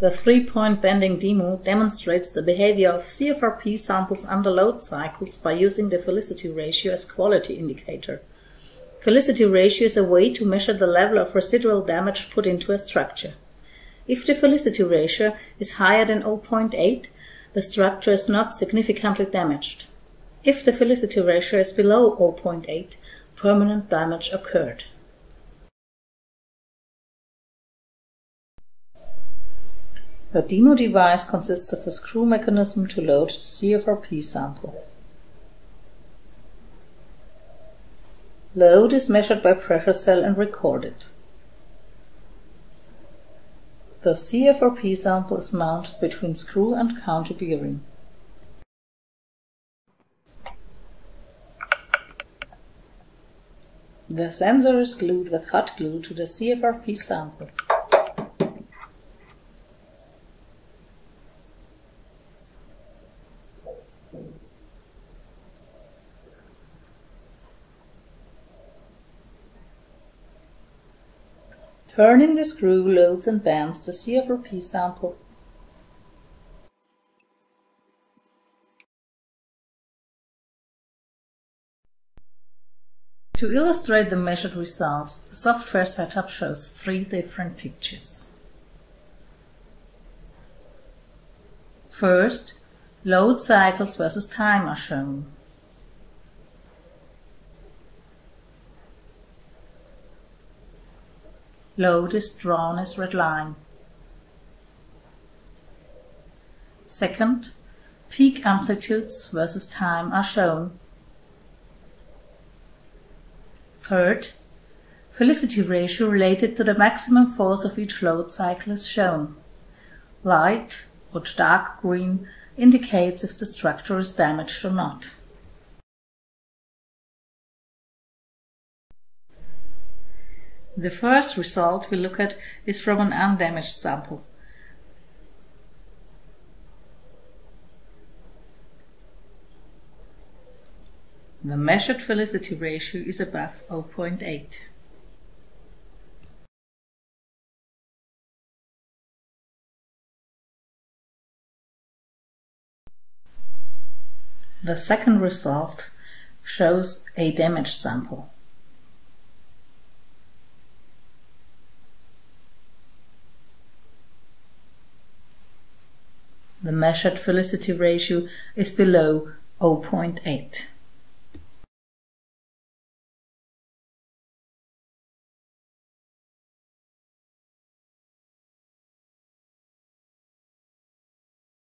The three-point bending demo demonstrates the behavior of CFRP samples under load cycles by using the Felicity ratio as quality indicator. Felicity ratio is a way to measure the level of residual damage put into a structure. If the Felicity ratio is higher than 0.8, the structure is not significantly damaged. If the Felicity ratio is below 0.8, permanent damage occurred. The demo device consists of a screw mechanism to load the CFRP sample. Load is measured by pressure cell and recorded. The CFRP sample is mounted between screw and counter bearing. The sensor is glued with hot glue to the CFRP sample. Turning the screw loads and bends the CFRP sample. To illustrate the measured results, the software setup shows three different pictures. First, load cycles versus time are shown. Load is drawn as red line. Second, peak amplitudes versus time are shown. Third, Felicity ratio related to the maximum force of each load cycle is shown. Light or dark green indicates if the structure is damaged or not. The first result we look at is from an undamaged sample. The measured Felicity ratio is above 0.8. The second result shows a damaged sample. The measured Felicity ratio is below 0.8.